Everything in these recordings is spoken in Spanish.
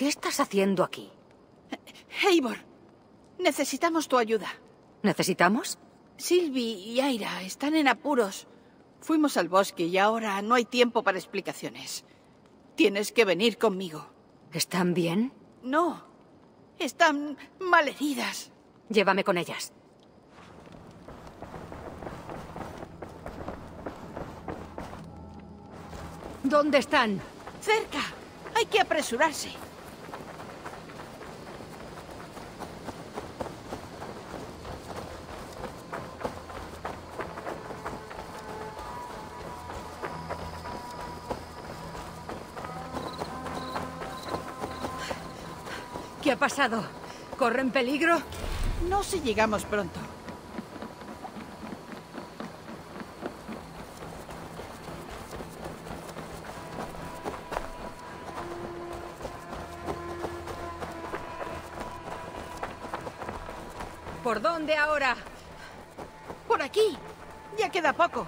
¿Qué estás haciendo aquí? Eivor, necesitamos tu ayuda. ¿Necesitamos? Sylvie y Aira están en apuros. Fuimos al bosque y ahora no hay tiempo para explicaciones. Tienes que venir conmigo. ¿Están bien? No. Están malheridas. Llévame con ellas. ¿Dónde están? Cerca. Hay que apresurarse. ¿Qué ha pasado? ¿Corren peligro? No si llegamos pronto. ¿Por dónde ahora? Por aquí. Ya queda poco.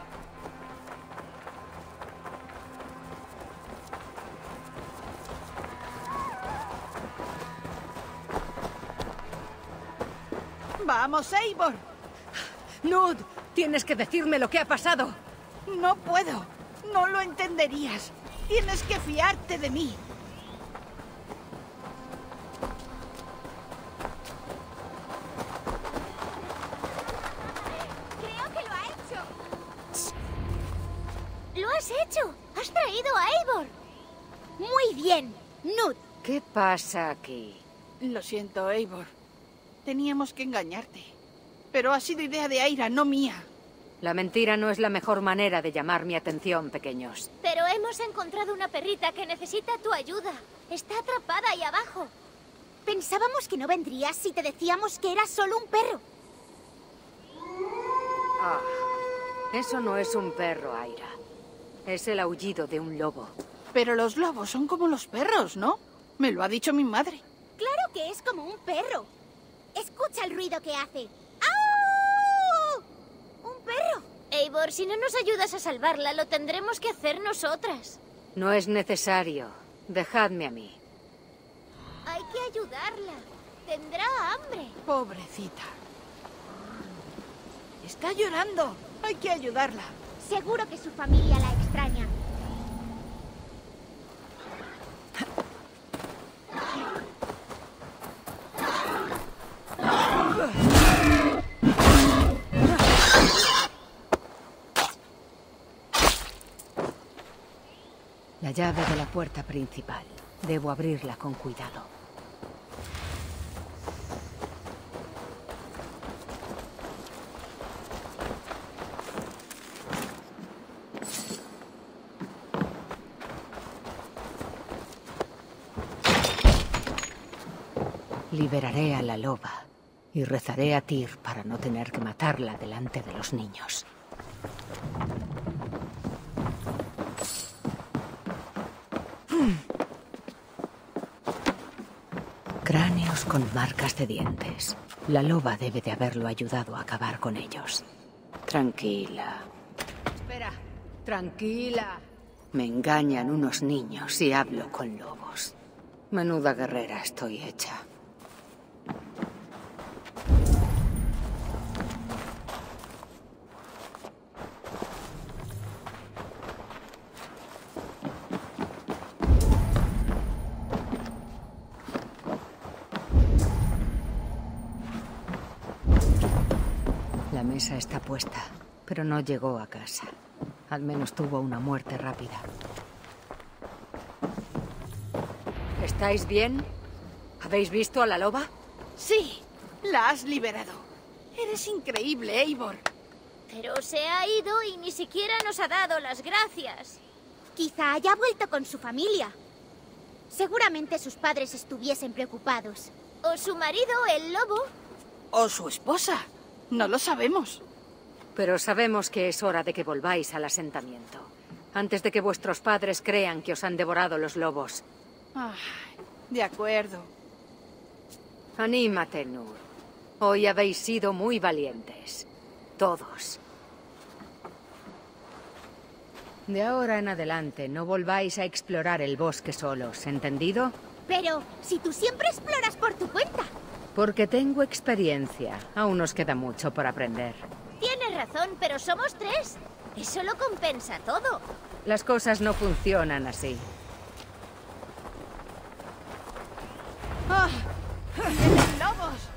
¡Vamos, Eivor! Nud, tienes que decirme lo que ha pasado. No puedo. No lo entenderías. Tienes que fiarte de mí. Creo que lo ha hecho. ¡Lo has hecho! ¡Has traído a Eivor! Muy bien, Nud. ¿Qué pasa aquí? Lo siento, Eivor. Teníamos que engañarte. Pero ha sido idea de Aira, no mía. La mentira no es la mejor manera de llamar mi atención, pequeños. Pero hemos encontrado una perrita que necesita tu ayuda. Está atrapada ahí abajo. Pensábamos que no vendrías si te decíamos que era solo un perro. Ah, eso no es un perro, Aira. Es el aullido de un lobo. Pero los lobos son como los perros, ¿no? Me lo ha dicho mi madre. Claro que es como un perro. Escucha el ruido que hace. ¡Au! ¡Un perro! Eivor, si no nos ayudas a salvarla, lo tendremos que hacer nosotras. No es necesario. Dejadme a mí. Hay que ayudarla. Tendrá hambre. Pobrecita. Está llorando. Hay que ayudarla. Seguro que su familia la extraña. La llave de la puerta principal. Debo abrirla con cuidado. Liberaré a la loba y rezaré a Tyr para no tener que matarla delante de los niños. Cráneos con marcas de dientes. La loba debe de haberlo ayudado a acabar con ellos. Tranquila. Espera, tranquila. Me engañan unos niños y hablo con lobos. Menuda guerrera estoy hecha. Mesa está puesta, pero no llegó a casa. Al menos tuvo una muerte rápida. ¿Estáis bien? ¿Habéis visto a la loba? Sí, la has liberado. Eres increíble, Eivor. Pero se ha ido y ni siquiera nos ha dado las gracias. Quizá haya vuelto con su familia. Seguramente sus padres estuviesen preocupados. O su marido, el lobo. O su esposa. No lo sabemos. Pero sabemos que es hora de que volváis al asentamiento. Antes de que vuestros padres crean que os han devorado los lobos. Ay, de acuerdo. Anímate, Nur. Hoy habéis sido muy valientes. Todos. De ahora en adelante no volváis a explorar el bosque solos, ¿entendido? Pero si tú siempre exploras por tu cuenta. Porque tengo experiencia. Aún nos queda mucho por aprender. Tienes razón, pero somos tres. Eso lo compensa todo. Las cosas no funcionan así. ¡Ah! ¡Tienen lobos!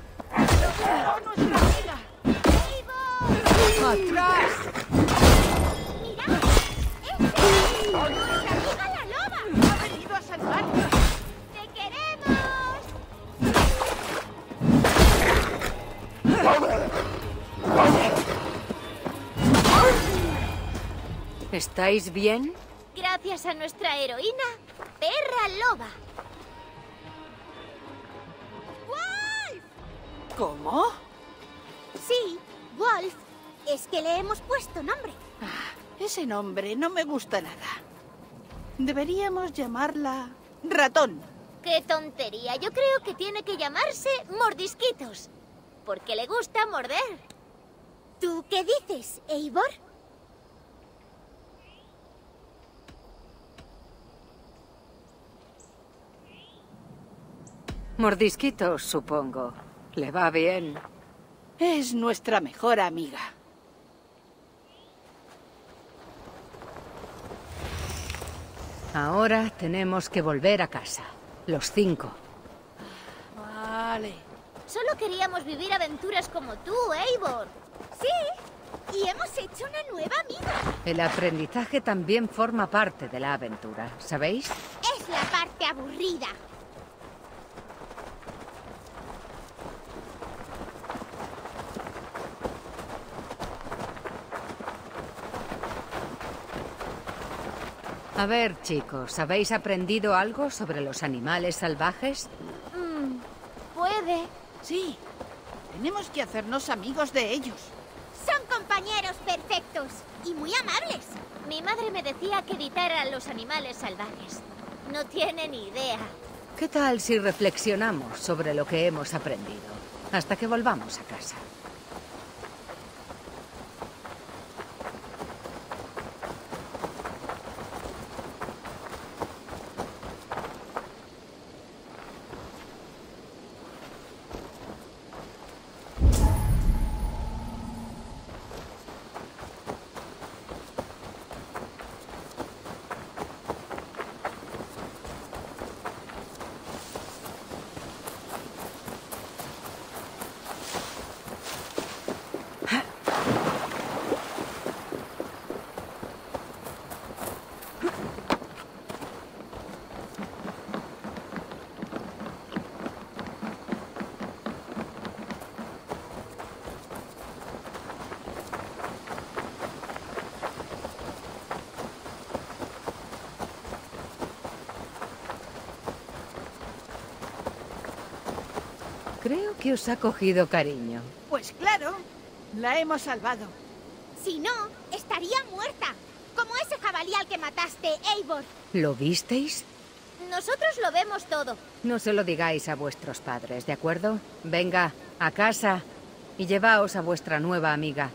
¿Estáis bien? Gracias a nuestra heroína, Perra Loba. ¡Wolf! ¿Cómo? Sí, Wolf. Es que le hemos puesto nombre. Ah, ese nombre no me gusta nada. Deberíamos llamarla ratón. ¡Qué tontería! Yo creo que tiene que llamarse Mordisquitos. Porque le gusta morder. ¿Tú qué dices, Eivor? Mordisquitos, supongo. Le va bien. Es nuestra mejor amiga. Ahora tenemos que volver a casa. Los cinco. Vale. Solo queríamos vivir aventuras como tú, Eivor. Sí, y hemos hecho una nueva amiga. El aprendizaje también forma parte de la aventura, ¿sabéis? Es la parte aburrida. A ver, chicos, ¿habéis aprendido algo sobre los animales salvajes? Mm, puede. Sí. Tenemos que hacernos amigos de ellos. Son compañeros perfectos y muy amables. Mi madre me decía que evitara a los animales salvajes. No tiene ni idea. ¿Qué tal si reflexionamos sobre lo que hemos aprendido? Hasta que volvamos a casa. Que os ha cogido cariño. Pues claro, la hemos salvado. Si no, estaría muerta. Como ese jabalí al que mataste, Eivor. ¿Lo visteis? Nosotros lo vemos todo. No se lo digáis a vuestros padres, ¿de acuerdo? Venga, a casa y llevaos a vuestra nueva amiga.